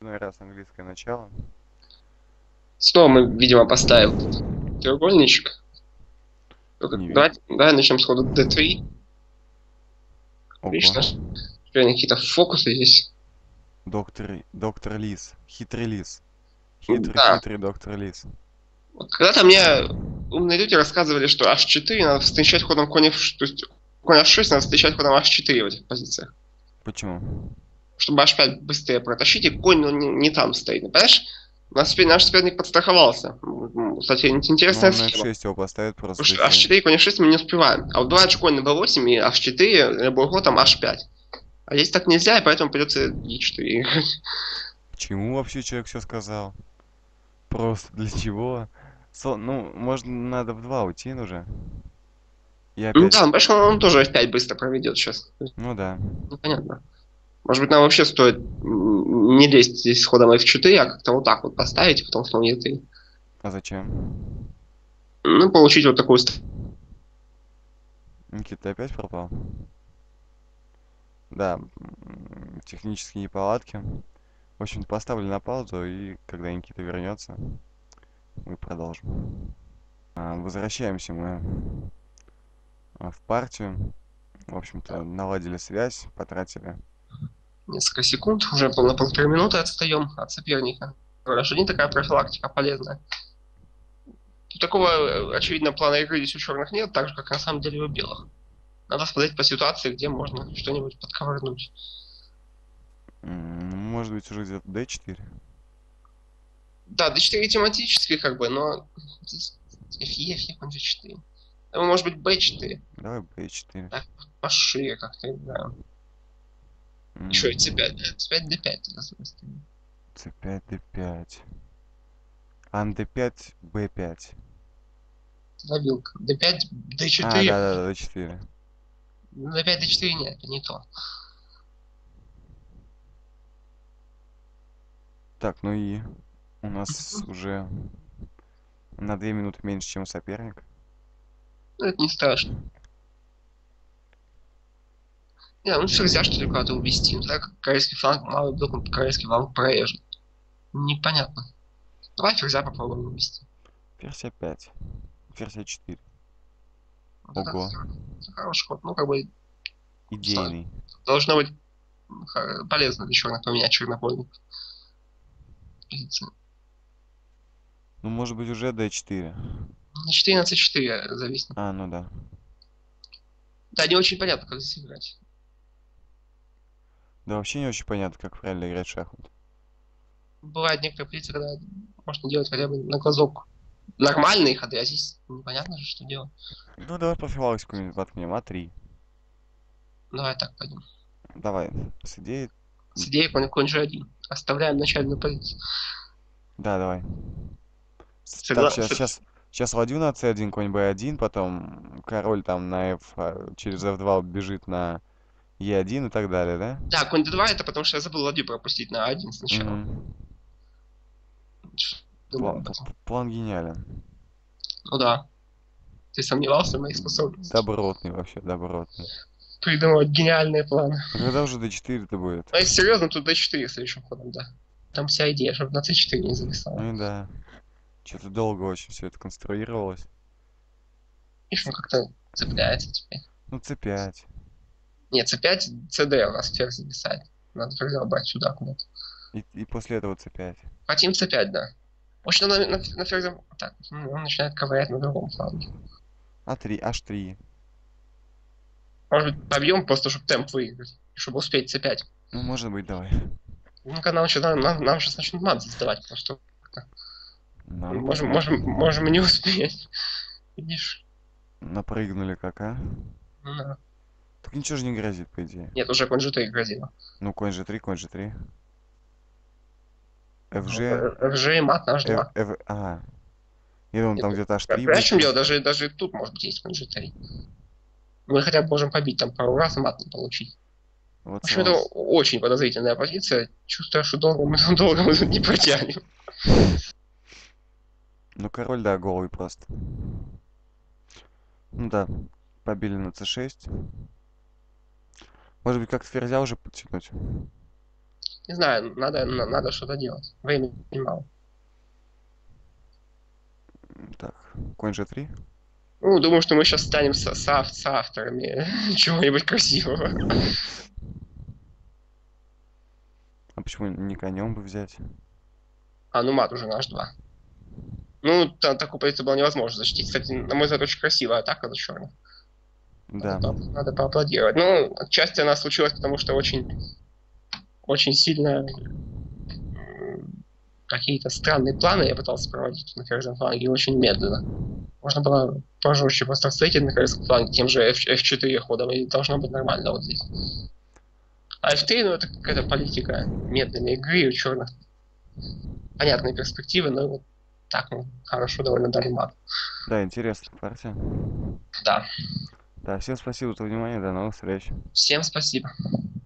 очередной раз английское начало. Снова мы, видимо, поставим треугольничек. Только давай, давай начнем с хода D3. Ого. Видишь, наш, какие-то фокусы здесь. Доктор, доктор Лис. Хитрый лис. Хитрый, Да. хитрый доктор Лис. Вот когда-то мне умные люди рассказывали, что H4 надо встречать ходом конь F, то есть конь H6 надо встречать ходом H4 в этих позициях. Почему? Чтобы H5 быстрее протащить, и конь ну, не, не там стоит. Понимаешь? Теперь наш соперник подстраховался. Кстати, Ну, интересная на схема. F6 его поставит просто. Потому что зачем? H4 конь F6 мы не успеваем. А вот 2 конь на B8 и H4, любой ход там H5. А здесь так нельзя, и поэтому придется E4 играть. Почему вообще человек все сказал? Просто для чего? Со- ну, может, надо в 2 уйти уже? И Ну опять... да, ну, понимаешь, он, он тоже F5 быстро проведет сейчас. Ну да. Непонятно. Может быть, нам вообще стоит не лезть здесь с ходом F4, а как-то вот так вот поставить, потом слон E3. А зачем? Ну, получить вот такую... Никита, ты опять пропал? Да, технические неполадки. В общем, поставлю на паузу, и когда Никита вернется, мы продолжим. А, Возвращаемся мы а, в партию. В общем-то, наладили связь, потратили. Несколько секунд, уже на полторы минуты отстаем от соперника. Не такая профилактика полезная. Такого, э, очевидно, плана игры здесь у черных нет, так же, как на самом деле у белых. Надо смотреть по ситуации, где можно что-нибудь подковырнуть. М, Может быть, уже где-то D4? Да, d4 тематически, как бы, но FE, FE, он g4. Ну, может быть, b4. Давай B4. Так, пошире как-то играем. Еще и c5, да, c5, d5. да, соответственно. C5, D5. Ан D5, B5. Забилка. d5, А, d4. да-да-да, D4. d5, d4 нет, не то. Так, ну и у нас уже на 2 минуты меньше, чем у соперника. Ну, это не страшно. Не, ну нельзя что ли куда-то увести. Ну, так корейский фланг, малый блок, он корейский фланг прорежет. Непонятно. Давай ферзя попробуем увести. Версия 5. Версия 4. Вот это Ого. х- Хороший ход. Ну, как бы Идейный. должно быть полезно для черных поменять чернопольник. Позиция. Ну, может быть, уже D4. На 4 на c4 зависит. А, ну да. Да, не очень понятно, как здесь играть. Да вообще не очень понятно, как правильно играть в шахматы. Бывают некоторые позиции, когда можно делать хотя бы на глазок нормальные ходы, а здесь непонятно же, что делать. Ну, давай профилактику воткнем. А3. Давай так пойдем. Давай. С идеей. С идеей конь, конь G1. Оставляем начальную позицию. Да, давай. Согла- Так, сейчас, сейчас, сейчас ладью на C1, конь B1, потом король там на F, а, через F2 бежит на E1 и так далее, да? Да, конь d2 это потому что я забыл ладью пропустить на А1 сначала. Мгм. Думал План, план гениален. Ну да. Ты сомневался в моих способностях. Добротный вообще, добротный. Придумывать гениальные планы. А когда уже D4-то будет? Ну если серьезно, то d4 следующим ходом, да. Там вся идея, чтобы на c4 не зависало. Ну и да. Что-то долго очень все это конструировалось. Видишь, он как-то цепляется теперь. Ну, C5. Нет, c5, cd у нас ферзь зависает. Надо ферзя брать сюда куда-то. И, и после этого C5. Хотим c5, да. В общем, на, на, на ферзе... Так, он начинает ковырять на другом фланге. А3, H3. Может быть, побьем просто, чтобы темп выиграть. Чтобы успеть c5. Ну, может быть, давай. Ну, когда нам, сейчас, нам, нам сейчас начнут мат задавать, просто Нам можем, посмотрим. можем, можем и не успеть. Видишь? Напрыгнули как, а? Ну, да. Так ничего же не грозит, по идее. Нет, уже конь g3 грозило. Ну, конь G3, конь G3. FG, FG и мат наш 2. F, F, а. Я думал, там где-то H3 Понимаешь, в чем дело? Даже, даже тут может быть есть конь g3. Мы хотя бы можем побить там пару раз и мат не получить. Вот В общем, это очень подозрительная позиция. Чувствую, что долго мы, долго мы тут не протянем. Ну, король, да, голый просто. Ну да, побили на c6. Может быть, как-то ферзя уже подтянуть? Не знаю, надо, на- надо что-то делать. Времени мало. Так, конь g3. Ну, думаю, что мы сейчас станем со- соав- соавторами чего-нибудь красивого. А почему не конем бы взять? А, ну мат уже наш 2. Ну, та- такую позицию было невозможно защитить. Кстати, на мой взгляд, очень красивая атака за черных. Да. Надо, по- надо поаплодировать. Ну, отчасти она случилась, потому что очень, очень сильно какие-то странные планы я пытался проводить на ферзем фланге, и очень медленно. Можно было пожестче просто встретить на ферзем фланге тем же F- F4 ходом, и должно быть нормально вот здесь. А F3, ну, это какая-то политика медленной игры у черных. Понятные перспективы, но вот так, ну, хорошо довольно дали мат. Да, интересная партия. Да. Да, всем спасибо за внимание, до новых встреч. Всем спасибо.